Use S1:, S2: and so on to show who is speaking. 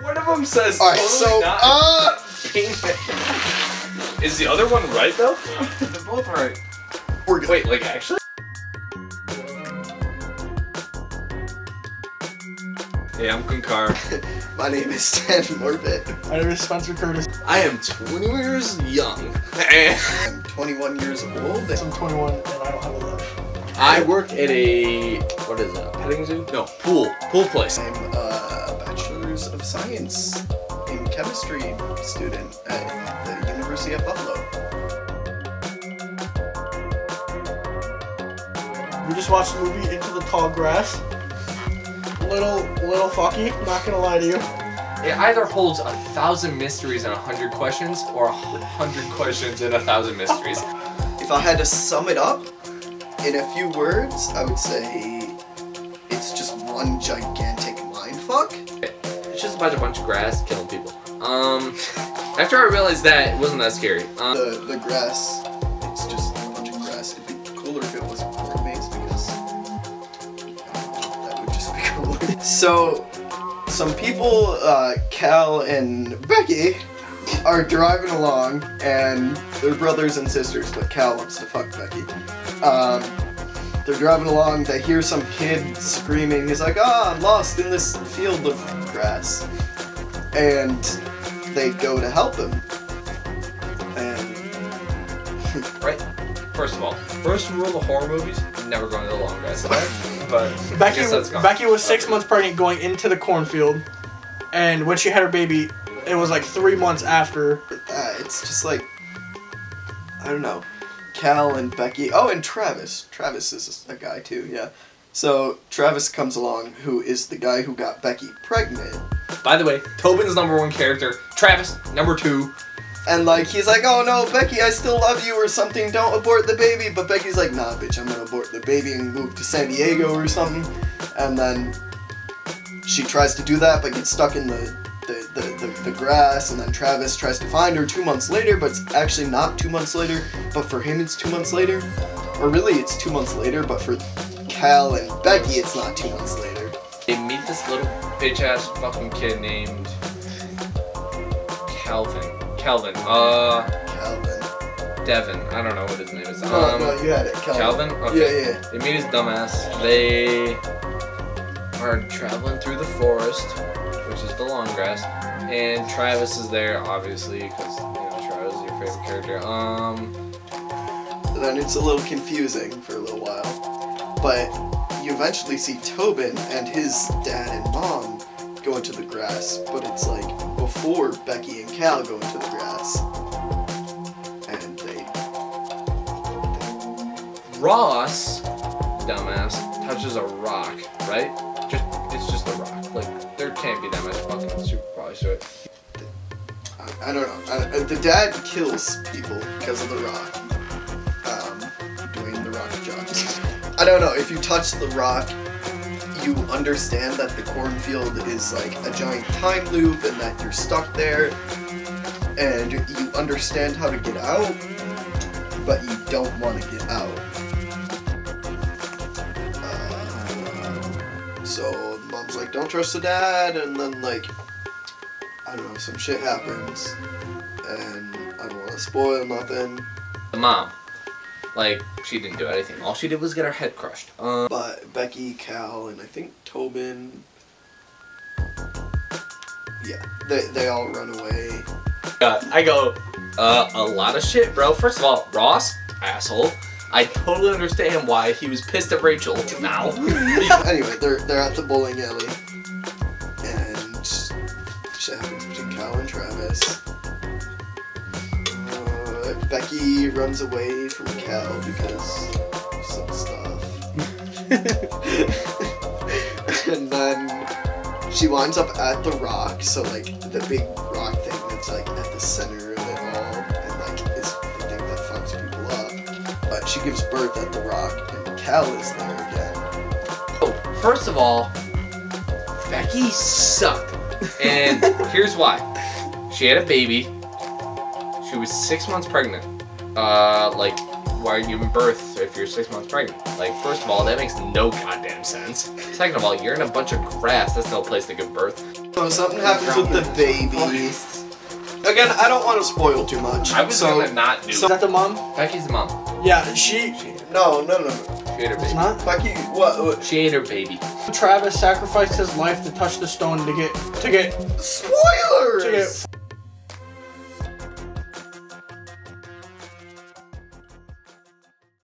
S1: One of them says
S2: Alright,
S1: totally
S2: so,
S1: not
S2: uh.
S1: Is the other one right though? They're both right.
S2: we're good.
S1: Wait, like actually? Hey, I'm Kunkar.
S2: My name is Stan Morbit.
S3: My name is Spencer Curtis.
S4: I am 20 years young.
S2: I'm 21 years old.
S3: I'm 21 and I don't have a life.
S4: I work at a what is that? Petting zoo? No, pool. Pool place.
S2: I'm a bachelor's of science in chemistry student at the University of Buffalo.
S3: We just watched the movie Into the Tall Grass. Little, little fucky, not gonna lie to you.
S1: It either holds a thousand mysteries and a hundred questions, or a hundred questions and a thousand mysteries.
S2: If I had to sum it up in a few words, I would say it's just one gigantic mindfuck.
S4: It's just a bunch of grass killing people. Um, after I realized that, it wasn't that scary. Um,
S2: The the grass, it's just a bunch of grass. It'd be cooler if it was more maze because that would just be cooler. So, some people, uh, Cal and Becky, are driving along, and they're brothers and sisters, but Cal wants to fuck Becky. Um, they're driving along, they hear some kid screaming. He's like, ah, I'm lost in this field of grass. And they go to help him. And
S1: Right? First of all, first rule of horror movies: never go into the long grass. But
S3: Becky,
S1: guess that's gone.
S3: Becky was six months pregnant going into the cornfield, and when she had her baby, it was like three months after.
S2: uh, it's just like I don't know. Cal and Becky. Oh, and Travis. Travis is a guy too. Yeah. So Travis comes along, who is the guy who got Becky pregnant,
S1: By the way, Tobin's number one character. Travis, number two.
S2: and like he's like, "Oh no, Becky, I still love you" or something. Don't abort the baby. But Becky's like, "Nah, bitch, I'm gonna abort the baby and move to San Diego or something." And then she tries to do that, but gets stuck in the the, grass, and then Travis tries to find her two months later, but it's actually not two months later, but for him it's two months later. Or really, it's two months later, but for Cal and Becky, it's not two months later.
S1: They meet this little bitch ass fucking kid named Calvin. Calvin. Uh,
S2: Calvin.
S1: Devin. I don't know what his name is.
S2: No,
S1: Um,
S2: no, you had it, Calvin.
S1: Calvin. Okay.
S2: Yeah, yeah.
S1: They meet his dumbass. They are traveling through the forest, which is the long grass, and Travis is there, obviously, because you know Travis is your favorite character. Um,
S2: then it's a little confusing for a little while. But you eventually see Tobin and his dad and mom go into the grass, but it's like before Becky and Cal go into the grass. And they.
S1: Ross, dumbass, touches a rock, right? Just it's just a rock. Like can't be that much fucking it.
S2: I, I don't know. I, I- the dad kills people because of the rock. Um, Dwayne the Rock Johnson. I don't know. If you touch the rock, you understand that the cornfield is like a giant time loop and that you're stuck there. And you understand how to get out, but you don't want to get out. Uh, so mom's like, don't trust the dad, and then like, I don't know, some shit happens, and I don't want to spoil nothing.
S1: The mom, like she didn't do anything. All she did was get her head crushed. Um,
S2: But Becky, Cal, and I think Tobin, yeah, they they all run away.
S1: uh, I go, uh, a lot of shit, bro. First of all, Ross, asshole. I totally understand why he was pissed at Rachel now.
S2: anyway, they're they're at the bowling alley, and shit happens between Cal and Travis. Uh, Becky runs away from Cal because of some stuff, and then she winds up at the rock. So like the big rock thing that's like at the center of it all, she gives birth at the rock, and Cal is there again.
S1: Oh, first of all, Becky sucked. And here's why. She had a baby. She was six months pregnant. Uh, like, why are you giving birth if you're six months pregnant? Like, first of all, that makes no goddamn sense. Second of all, you're in a bunch of grass. That's no place to give birth.
S2: So something happens with the baby. Again, I don't want to spoil too much.
S1: I was
S2: so,
S1: gonna not do
S3: Is that the mom?
S4: Becky's the mom.
S3: Yeah, she.
S2: no, no, no.
S4: She ate her
S3: It's
S4: baby.
S3: not.
S2: Becky, what? what?
S4: She ate her baby.
S3: Travis sacrificed his life to touch the stone to get to get
S2: Spoilers.
S3: to get